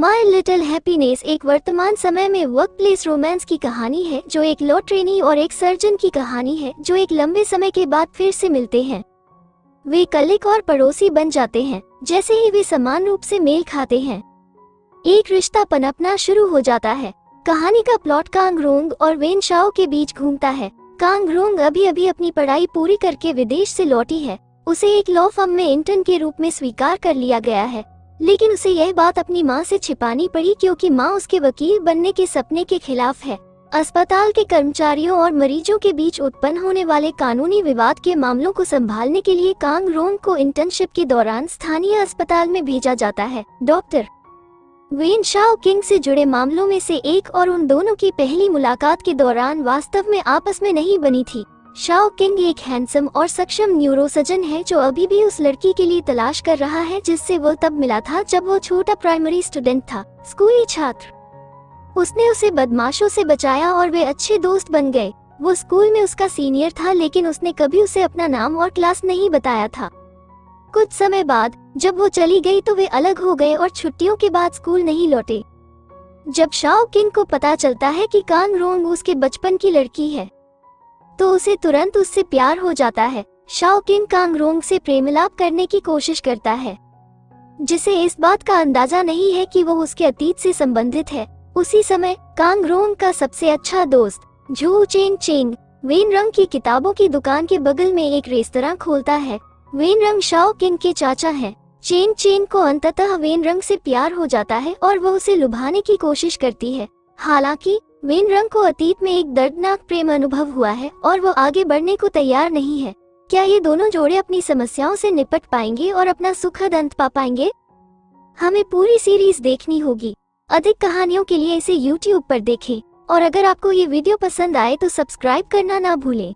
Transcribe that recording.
My little happiness एक वर्तमान समय में वर्क प्लेस रोमांस की कहानी है, जो एक लॉ ट्रेनी और एक सर्जन की कहानी है, जो एक लंबे समय के बाद फिर से मिलते हैं। वे कलिक और पड़ोसी बन जाते हैं, जैसे ही वे समान रूप से मेल खाते हैं। एक रिश्ता पनपना शुरू हो जाता है। कहानी का प्लॉट कांगरोंग और वेन शाओ के बीच घूमता है। कांगरोंग अभी अभी अपनी पढ़ाई पूरी करके विदेश से लौटी है। उसे एक लॉ फर्म में इंटर्न के रूप में स्वीकार कर लिया गया है। लेकिन उसे यह बात अपनी माँ से छिपानी पड़ी क्योंकि माँ उसके वकील बनने के सपने के खिलाफ है। अस्पताल के कर्मचारियों और मरीजों के बीच उत्पन्न होने वाले कानूनी विवाद के मामलों को संभालने के लिए कांग रोंग को इंटर्नशिप के दौरान स्थानीय अस्पताल में भेजा जाता है। डॉक्टर वेन शाओ किंग से जुड़े मामलों में से एक और उन दोनों की पहली मुलाकात के दौरान वास्तव में आपस में नहीं बनी थी। शाओ किंग एक हैंडसम और सक्षम न्यूरोसर्जन है जो अभी भी उस लड़की के लिए तलाश कर रहा है जिससे वो तब मिला था जब वो छोटा प्राइमरी स्टूडेंट था, स्कूली छात्र। उसने उसे बदमाशों से बचाया और वे अच्छे दोस्त बन गए। वो स्कूल में उसका सीनियर था लेकिन उसने कभी उसे अपना नाम और क्लास नहीं बताया था। कुछ समय बाद, जब वो चली गई तो वे अलग हो गए और छुट्टियों के बाद स्कूल नहीं लौटे। जब शाओ किंग को पता चलता है कि कान रोंग उसके बचपन की लड़की है तो उसे तुरंत उससे प्यार हो जाता है। शाओ किंग कांगरोंग से प्रेमलाप करने की कोशिश करता है। जिसे इस बात का अंदाज़ा नहीं है कि वो उसके अतीत से संबंधित है। उसी समय कांगरोंग का सबसे अच्छा दोस्त, झू चेंग चेंग वेन रंग की किताबों की दुकान के बगल में एक रेस्तरा खोलता है। वेन रंग शाओ किंग के चाचा है। चेन चेन को अंततः वेन रंग से प्यार हो जाता है और वह उसे लुभाने की कोशिश करती है। हालाँकि वेन रंग को अतीत में एक दर्दनाक प्रेम अनुभव हुआ है और वो आगे बढ़ने को तैयार नहीं है। क्या ये दोनों जोड़े अपनी समस्याओं से निपट पाएँगे और अपना सुखद अंत पा पाएँगे? हमें पूरी सीरीज़ देखनी होगी। अधिक कहानियों के लिए इसे यूट्यूब पर देखें। और अगर आपको ये वीडियो पसंद आए तो सब्सक्राइब करना ना भूलें।